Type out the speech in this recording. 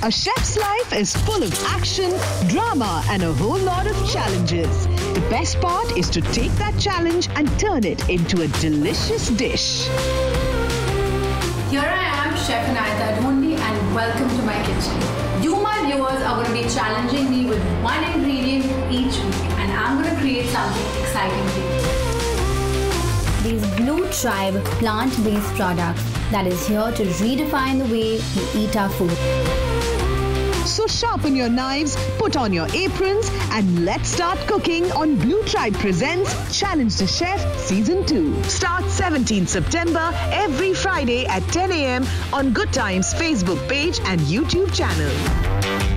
A chef's life is full of action, drama, and a whole lot of challenges. The best part is to take that challenge and turn it into a delicious dish. Here I am, Chef Anahita Dhondy, and welcome to my kitchen. You, my viewers, are going to be challenging me with one ingredient each week, and I'm going to create something exciting for you. Blue Tribe plant-based product that is here to redefine the way we eat our food. So sharpen your knives, put on your aprons, and let's start cooking on Blue Tribe Presents Challenge the Chef Season 2. Start 17 September every Friday at 10 a.m. on Good Times Facebook page and YouTube channel.